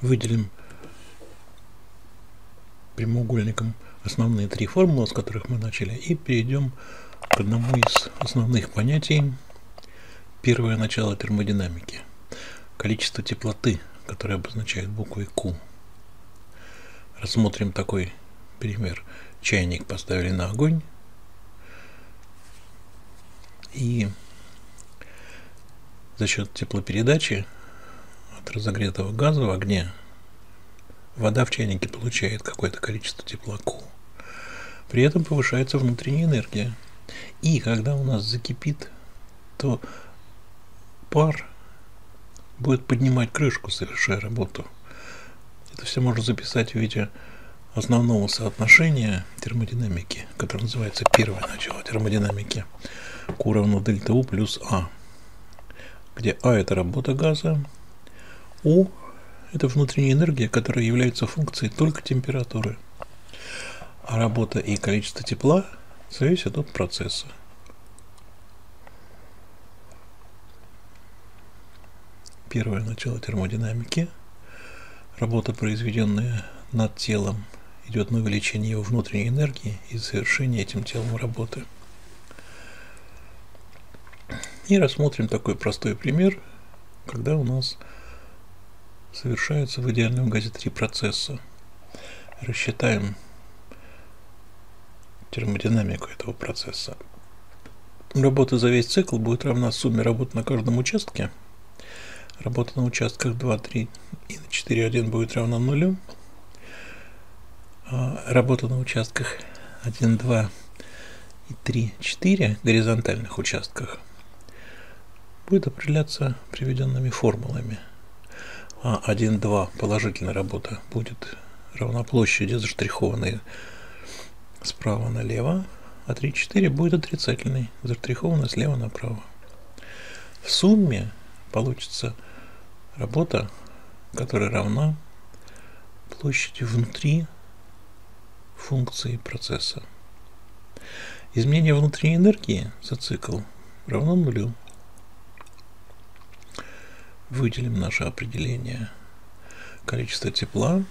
выделим прямоугольником основные три формулы, с которых мы начали, и перейдем к одному из основных понятий. Первое начало термодинамики. Количество теплоты, которое обозначает буквой Q. Рассмотрим такой пример. Чайник поставили на огонь, и за счет теплопередачи разогретого газа в огне вода в чайнике получает какое-то количество тепла Q. При этом повышается внутренняя энергия. И когда у нас закипит, то пар будет поднимать крышку, совершая работу. Это все можно записать в виде основного соотношения термодинамики, которое называется первое начало термодинамики, Q равно дельта U плюс А, где А это работа газа, У это внутренняя энергия, которая является функцией только температуры, а работа и количество тепла зависят от процесса. Первое начало термодинамики. Работа, произведенная над телом, идет на увеличение его внутренней энергии и завершение этим телом работы. И рассмотрим такой простой пример, когда у нас совершаются в идеальном газе три процесса. Рассчитаем термодинамику этого процесса. Работа за весь цикл будет равна сумме работ на каждом участке – Работа на участках 2, 3 и на 4, 1 будет равна нулю. А работа на участках 1, 2 и 3, 4 горизонтальных участках будет определяться приведенными формулами. А 1, 2 положительная работа будет равна площади, заштрихованной справа налево, а 3, 4 будет отрицательной, заштрихованной слева направо. В сумме получится работа, которая равна площади внутри функции процесса. Изменение внутренней энергии за цикл равно нулю. Выделим наше определение. Количество тепла